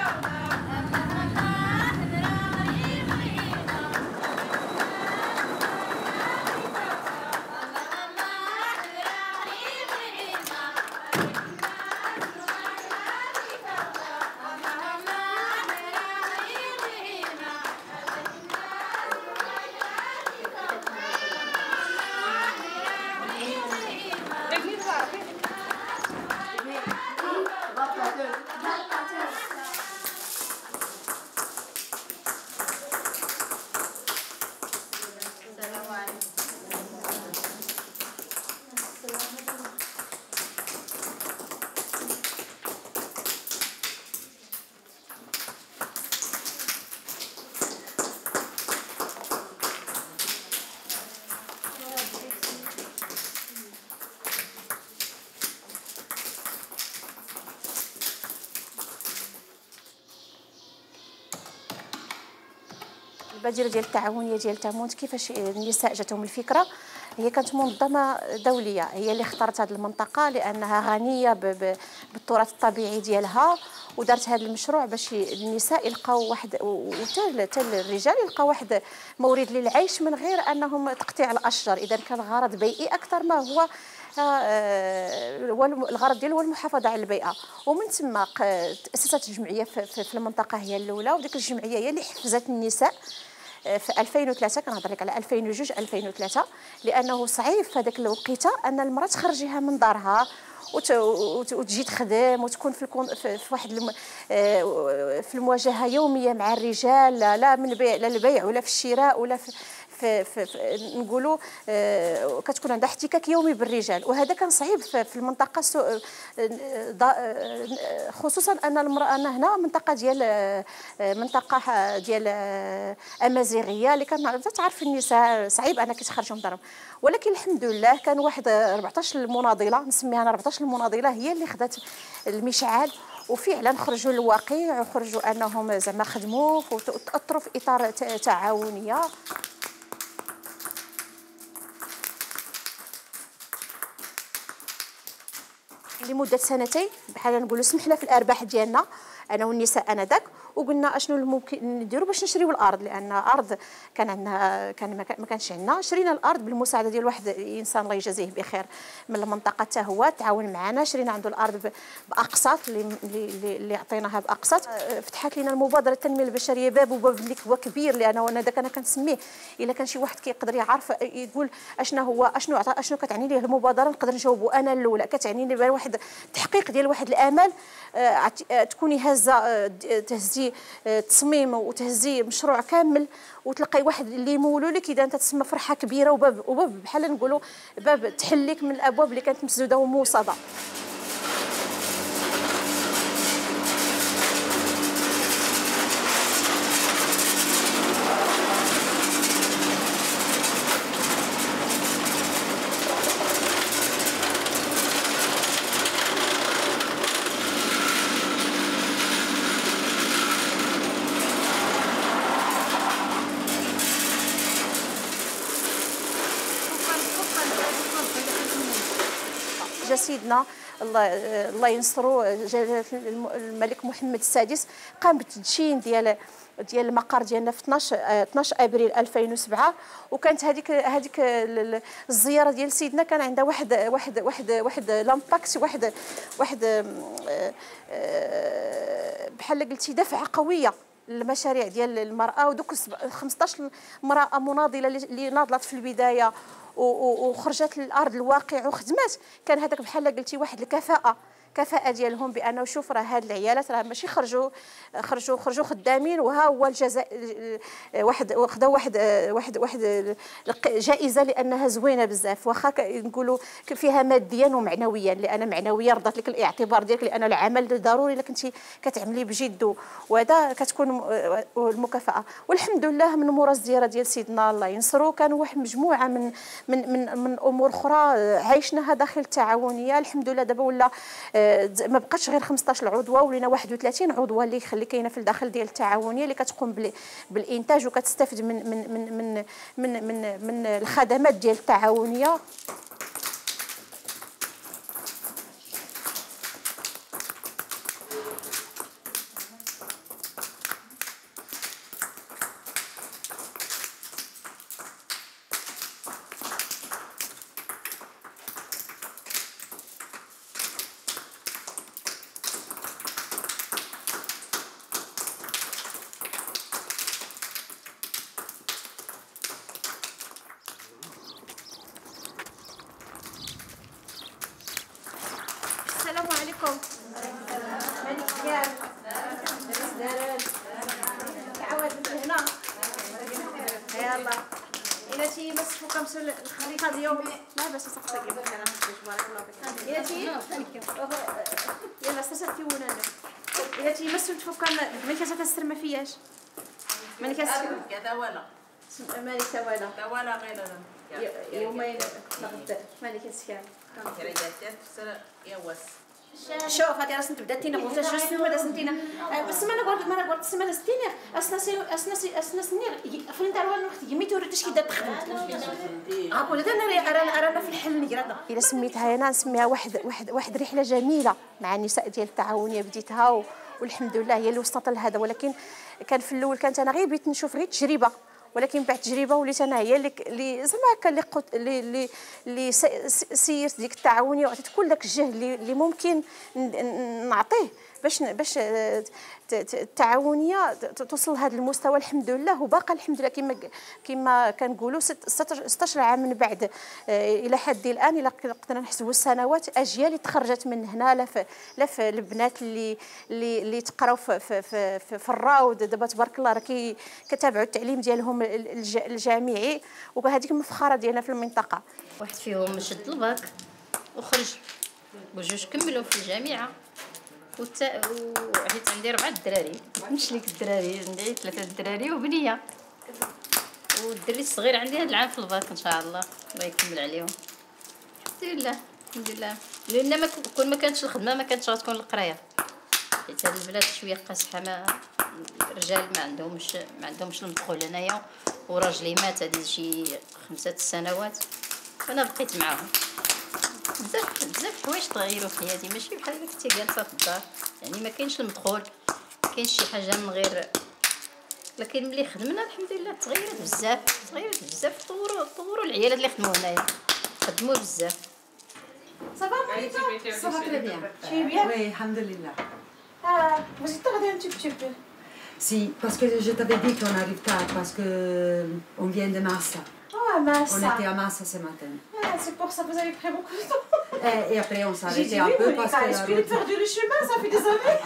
Go, البادره ديال التعاونية ديال تامونت كيفاش النساء جاتهم الفكرة؟ هي كانت منظمة دولية هي اللي اختارت هذه المنطقة لأنها غنية بالتراث الطبيعي ديالها ودارت هذا المشروع باش النساء يلقاو واحد وحتى الرجال يلقاو واحد مورد للعيش من غير أنهم تقطيع الأشجار. إذا كان غرض بيئي أكثر ما هو آه، الغرض ديالو هو المحافظة على البيئة. ومن ثم تأسست الجمعيه في المنطقة هي الأولى وديك الجمعية هي اللي حفزت النساء في 2003 كنهضر لك على 2002 2003 لأنه صعيب في هذاك الوقيتة أن المرأة تخرجيها من دارها وتجي تخدم وتكون في في واحد الم... آه، في المواجهة يومية مع الرجال لا من بيع لا البيع ولا في الشراء ولا في في, في, في نقولوا آه، كتكون عندها احتكاك يومي بالرجال. وهذا كان صعيب في المنطقة آه، آه، خصوصا أن المرأة أنا هنا منطقة ديال منطقة ديال أمازيغية اللي كان تعرف النساء صعيب انك تخرجوا من دارهم ولكن الحمد لله كان واحد 14 المناضلة نسميها أنا 14 المناضلة هي اللي خدات المشعل. وفعلا خرجوا للواقع وخرجوا أنهم زعما خدموا وتاثروا في إطار تعاونية. لمدة سنتين بحال نقولوا سمحنا في الأرباح ديالنا أنا والنساء أنذاك. وقلنا أشنو الممكن نديروا باش نشريو الأرض لأن أرض كان عندنا كان ما كانش عندنا. شرينا الأرض بالمساعدة ديال واحد الانسان الله يجازيه بخير من المنطقة حتى هو. تعاون معنا. شرينا عنده الأرض بأقساط اللي اللي عطيناها بأقساط. فتحت لنا المبادرة التنمية البشرية باب وباب اللي هو كبير لأنه أنا ذاك أنا كنسميه. إلا كان شي واحد كيقدر يعرف يقول اشنا هو أشنو أشنو كتعني ليه المبادرة نقدر نجاوبه أنا الأولى كتعني لي واحد التحقيق ديال واحد الأمل آه، آه، تكوني هازه آه، تهزي تصميم وتهزي مشروع كامل وتلقاي واحد اللي يمولوا لك إذا أنت تسمى فرحة كبيرة وباب وباب بحال نقولوا باب تحليك من الأبواب اللي كانت مسدودة وموصدة. سيدنا الله الله ينصرو جلاله الملك محمد السادس. قام بالتدشين ديال ديال المقر ديالنا في 12 12 أبريل 2007 وكانت هذيك هذيك الزيارة ديال سيدنا كان عندها واحد واحد واحد واحد لامباكت واحد واحد آه، بحال قلتي دفعة قوية المشاريع ديال المرأة. ودوك 15 امراه مناضلة اللي ناضلت في البداية. وخرجت للأرض الواقع وخدمات. كان هذاك بحال قلتي واحد الكفاءة. كفاءة ديالهم بانه شوف راه هاد العيالات راه ماشي خرجوا خرجوا خرجوا خدامين وها هو الجزاء واحد خداو واحد واحد واحد جائزة لأنها زوينة بزاف. واخا نقولوا فيها ماديا ومعنويا لأن معنويا رضات لك الاعتبار ديالك لأن العمل ضروري الا كنتي كتعملي بجد وهذا كتكون المكافأة. والحمد لله من مورا الزيارة ديال سيدنا الله ينصرو كانوا واحد مجموعة من من من, من أمور أخرى عايشناها داخل التعاونية. الحمد لله دابا ولا ما بقاش غير 15 عضوه ولينا 31 عضوه اللي اللي كاينة في الداخل ديال التعاونيه اللي كتقوم بالإنتاج وكتستافد من من من من من, من, من الخدمات ديال التعاونية. نشوفوا كمسوا الخريطه ديال لا باش تسقسي بخير بارك الله فيك. يا تي. يلا ولا يا تي مسوا تشوف كان ملي كتسر ما فياش ملي كتسر كذا ولا. مالي توالا ولا غير يومين غدا مالي كتسكر كريات تسر يا وس. شوف هذه راه تبدا تينا قلت شو اسمه هذا سنتينا بس ما نقول ما تسمى هذا سنتينا أسنا سي أسنا سي أسنا سنير. فين دار وين وقت يميتو ردش كي تخدم. أقول هذا انا رانا رانا في الحل نقرا إلا سميتها أنا نسميها واحد واحد واحد رحلة جميلة مع النساء ديال التعاونيه بديتها والحمد لله هي اللي وصلت لهذا. ولكن كان في الأول كانت أنا غير بغيت نشوف غير تجربة. ولكن بعد تجربة وليت أنا هي اللي زعما هكا اللي اللي, اللي سيرت ديك التعاونيه وعطيت كل داك الجهد اللي ممكن نعطيه. باش باش التعاونية توصل لهذا المستوى الحمد لله. وباقى الحمد لله كما كما كنقولوا 16 عام من بعد. آه، إلى حد الآن إلى قدرنا نحسبوا السنوات أجيال اللي تخرجت من هنا لا في البنات اللي اللي, اللي تقراو في, في, في, في, في الراود دابا تبارك الله راه كتابعوا التعليم ديالهم الجامعي. وهذيك المفخرة ديالنا في المنطقة. واحد فيهم شد الباك. وخرج وجوج كملوا في الجامعة. وتا وعيت عندي ربعة الدراري. مش ليك الدراري. عندي ثلاثة الدراري وبنية. والدري الصغير عندي هاد العام في الباك إن شاء الله. الله يكمل عليهم. الحمد لله. الحمد لله. لأن ما كون ما كانتش الخدمة ما كانتش غتكون القراية. حيت هاد البلاد شوية قاصحه ما الرجال ما عندهمش ما عندهمش المدخول هنايا. وراجلي مات هادي شي خمسة سنوات. فانا بقيت معاهم. بزاف بزاف حوايج تغيروا في حياتي. ماشي بحال اللي كنتي جالسه في الدار يعني ما كاينش المدخول كاينش شي حاجة من غير لكن ملي خدمنا الحمد لله تغيرت بزاف تغيرت بزاف. طوروا طوروا العيالات اللي خدموا هنايا. خدموا بزاف. ça va ça va très bien c'est bien oui الحمد لله آه واش تغدي انت بتشوف Si, parce que je t'avais dit qu'on arrive tard, parce que on vient de Massa. Oh, Massa. On était à Massa ce matin. Ah, c'est pour ça que vous avez pris beaucoup de temps. Et, après, on J'ai arrêté un oui, peu parce que. est route- perdu le chemin Ça fait des années.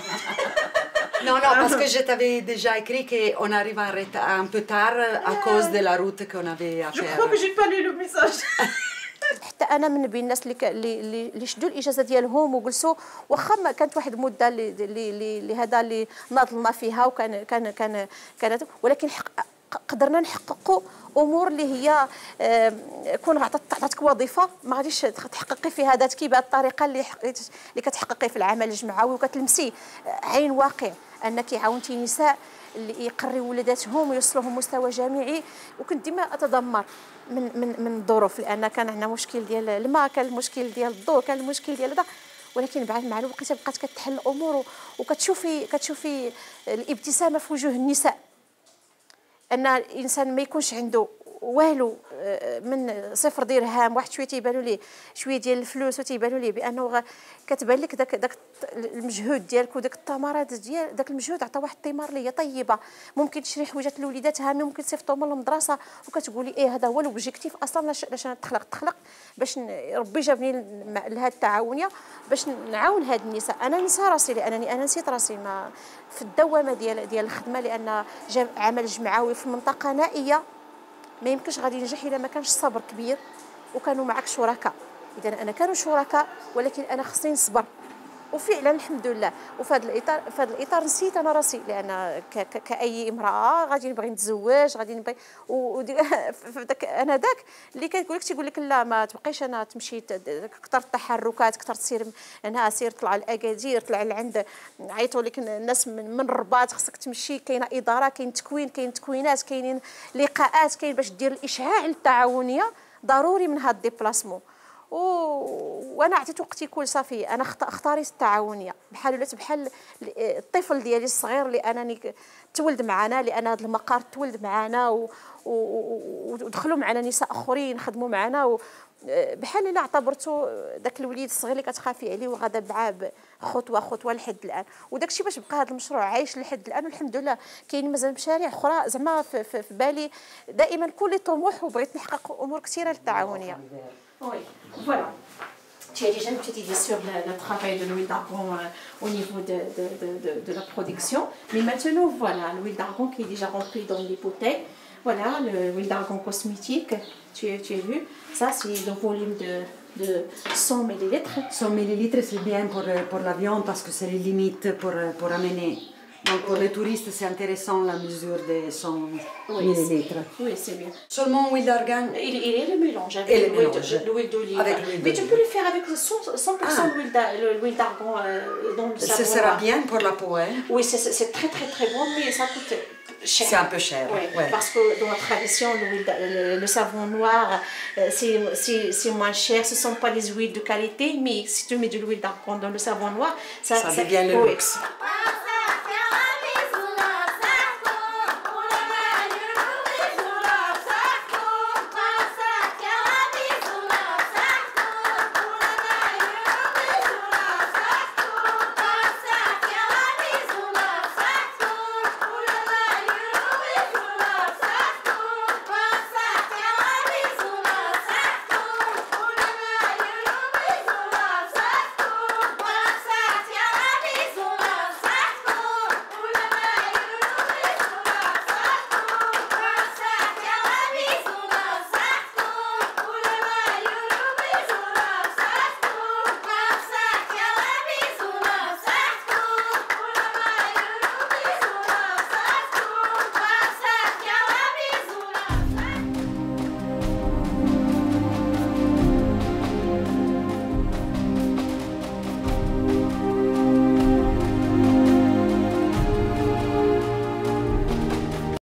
Non, non, parce que je t'avais déjà écrit qu'on arrive en retard- un peu tard à cause de la route qu'on avait à Je faire. crois que j'ai pas lu le message. حتى أنا من بين الناس اللي اللي شدوا الاجازه ديالهم وجلسوا واخا ما كانت واحد المده اللي اللي هذا اللي ناضلنا فيها وكان كان كان كانت ولكن حق قدرنا نحققوا أمور اللي هي كون عطات عطاتك وظيفة ما غاديش تحققي فيها ذاتك بهذه الطريقة اللي اللي كتحققي في العمل الجمعوي وكتلمسي عين واقع أنك عاونتي نساء اللي يقريوا ولاداتهم ويوصلوهم مستوى جامعي. وكنت ديما اتذمر من من من الظروف لأن كان عندنا مشكل ديال الماء كان المشكل ديال الضوء كان المشكل ديال هذا. ولكن بعد مع الوقت بقات كتحل الأمور وكتشوفي كتشوفي الابتسامة في وجوه النساء. أن الإنسان ما يكونش عنده والو من صفر درهم واحد شوية تيبانوا ليه شوية ديال الفلوس وتيبانوا ليه بأنه كتبان لك داك داك المجهود ديالك وداك الثمرات ديال داك المجهود عطى واحد الثمار اللي هي طيبة. ممكن تشري حويجات لوليداتها ممكن تصيفطهم من المدرسة وكتقولي إيه هذا هو ال objectif أصلا أنا تخلق تخلق باش ربي جابني لهاد التعاونية باش نعاون هاد النساء. أنا نسى راسي لانني أنا نسيت راسي ما في الدوامة ديال ديال الخدمة لأن عمل جمعوي في منطقة نائية. ما يمكنش غادي ينجح إلا ما كانش صبر كبير وكانوا معك شركاء. اذا أنا كانوا شركاء ولكن أنا خصني نصبر. وفعلا الحمد لله. وفي هذا الاطار في هذا الإطار نسيت أنا راسي لأن كأي امرأة غادي نبغي نتزوج غادي نبغي أنا داك اللي كيقول لك تيقول لك لا ما تبقيش أنا تمشي كثر التحركات كثر تسير أنا سير طلع لاكادير طلع لعند عيطوا لك الناس من, من الرباط خصك تمشي كاينة إدارة كاين تكوين كاين تكوينات كاينين لقاءات كاين باش دير الإشعاع للتعاونيه ضروري من هذا ال déplacement. و... وأنا عطيت وقتي كل صافي أنا اخت- أختاريت التعاونية بحال ولات بحال الطفل ديالي الصغير اللي أنني تولد معنا لأن هذا المقر تولد معنا. و... و- ودخلوا معنا نساء أخرين خدموا معنا و... بحال الا اعتبرتو داك الوليد الصغير اللي كتخافي عليه وغادا بعاب خطوة خطوة لحد الآن وداكشي باش بقى هذا المشروع عايش لحد الآن والحمد لله كاين مزال مشاريع أخرى زعما في, في, في بالي دائما كل طموح وبغيت نحقق أمور كثيرة للتعاونية فوالا Tu as déjà une petite idée sur le, le travail de l'huile d'argon euh, au niveau de, de, de, de, de la production. Mais maintenant, voilà, l'huile d'argon qui est déjà remplie dans les bouteilles. Voilà, l'huile d'argon cosmétique. Tu, tu as vu. Ça, c'est le volume de, de 100 ml. 100 millilitres, c'est bien pour, euh, pour l'avion parce que c'est les limites pour, euh, pour amener. Donc pour les touristes, c'est intéressant la mesure des 100 millilitres. Oui, c'est bien. Seulement huile d'argan Il, il est le mélange avec l'huile mélange. de- l'huile d'olive. Avec l'huile Mais tu peux le faire avec 100%, 100 Ah. l'huile d'a- le- l'huile d'argan euh, dans le savon Ce sera bien pour la peau, hein Oui, c'est très très très bon, mais ça coûte cher. C'est un peu cher. Oui, ouais. parce que dans la tradition, le, le savon noir, euh, c'est- moins cher. Ce ne sont pas les huiles de qualité, mais si tu mets de l'huile d'argan dans le savon noir, ça, Ça devient le oui. luxe.